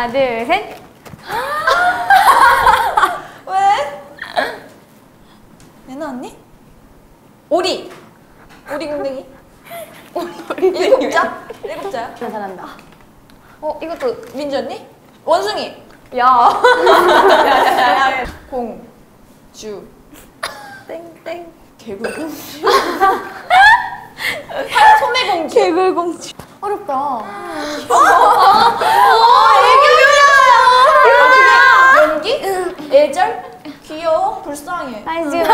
하나, 둘, 셋. 왜? 왜 나왔니? 오리. 오리 공댕이. 일곱 자? 일곱 자야? 잘한다. 어 이것도 민지 언니? 원숭이. 야. 공. 주. 땡땡. 개굴공주. 소매공주. 개굴공주. 어렵다. 애절? 귀여워? 불쌍해. 아니 지금